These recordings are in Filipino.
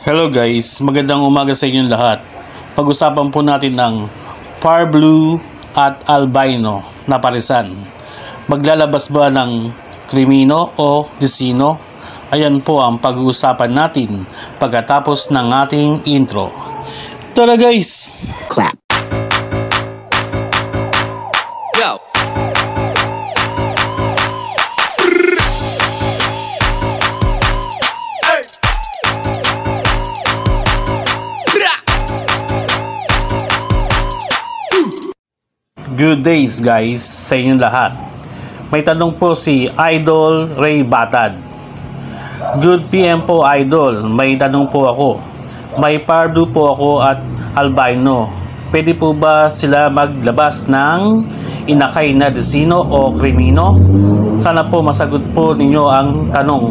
Hello guys, magandang umaga sa inyong lahat. Pag-usapan po natin ng Par Blue at Albino na parisan. Maglalabas ba ng Crimino o Decino? Ayan po ang pag-uusapan natin pagkatapos ng ating intro. Tara guys! Good days guys sa inyong lahat. May tanong po si Idol Ray Batad. Good PM po Idol, may tanong po ako. May pardo po ako at albino. Pwede po ba sila maglabas ng inakay na desino o krimino? Sana po masagot po ninyo ang tanong.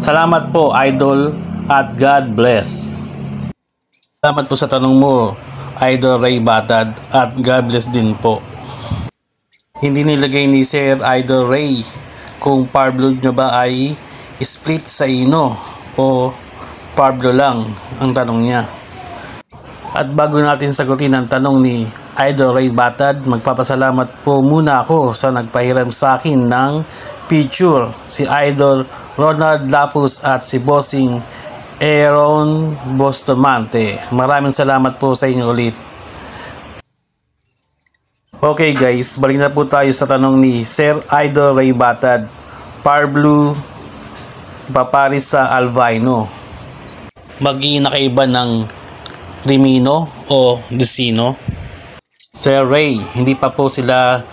Salamat po Idol at God bless. Salamat po sa tanong mo, Idol Ray Batad at God bless din po. Hindi nilagay ni Sir Idol Ray kung Pablo nyo ba ay split sa ino o Pablo lang ang tanong niya. At bago natin sagutin ang tanong ni Idol Ray Batad, magpapasalamat po muna ako sa nagpahiram sa akin ng picture si Idol Ronald Lapus at si Bossing Aaron Bustamante. Maraming salamat po sa inyo ulit. Okay guys, balik na po tayo sa tanong ni Sir Idol Ray Batad. Par Blue, paparis sa Albino. Magiging nakaiba ng Crimino o Decino? Sir Ray, hindi pa po sila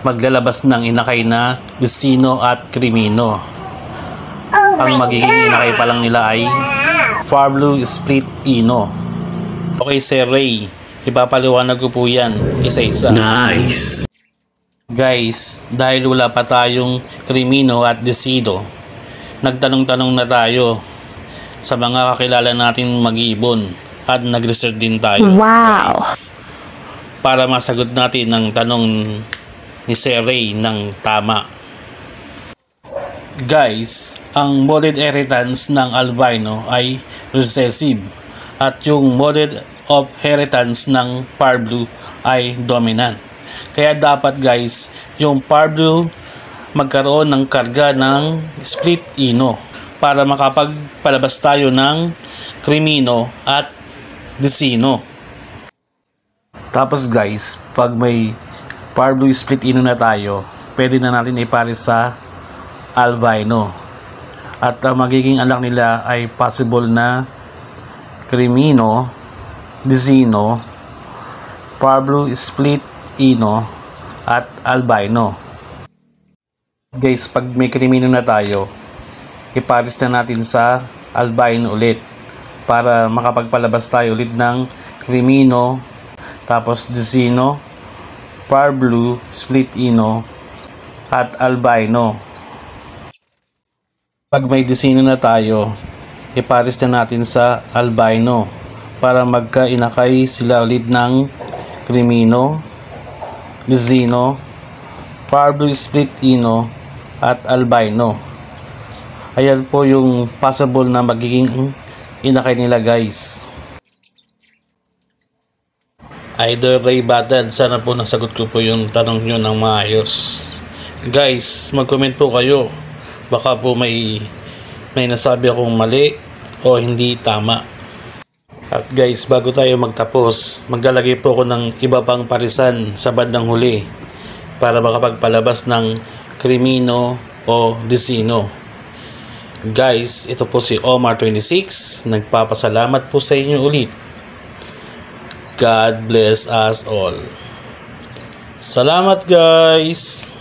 maglalabas ng inakay na Decino at Crimino. Ang magiging inakay pa lang nila ay Far Blue Split Ino. Okay Sir Ray, ipapaliwanag ko po yan isa-isa. Nice. Guys, dahil wala pa tayong Crimino at Decido, nagtanong-tanong na tayo sa mga kakilala natin mag-iibon at nag-research din tayo. Wow. Guys, para masagot natin ang tanong ni Sir Ray ng tama. Guys, ang molded inheritance ng albino ay recessive at yung molded of inheritance ng par blue ay dominant. Kaya dapat guys, yung par blue magkaroon ng karga ng split ino para makapagpalabas tayo ng crimino at decino. Tapos guys, pag may par blue split ino na tayo, pwede na natin ipares sa albino. At ang magiging anak nila ay possible na Crimino, Dizino, Pablo Split Ino, at Albino. Guys, pag may Crimino na tayo, ipares na natin sa Albino ulit para makapagpalabas tayo ulit ng Crimino, tapos Dizino, Pablo Split Ino, at Albino. Pag may desino na tayo, ipares na natin sa albino para magkainakay sila ulit ng crimino, desino, parblo split ino, at albino. Ayan po yung possible na magiging inakay nila guys. Either Ray Batad, sana po nasagot ko po yung tanong nyo ng maayos. Guys, mag-comment po kayo baka po may may nasabi akong mali o hindi tama. At guys, bago tayo magtapos, maglalagay po ako ng iba pang parisan sa bandang huli para makapagpalabas ng Crimino o Decino. Guys, ito po si Omar26. Nagpapasalamat po sa inyo ulit. God bless us all. Salamat guys!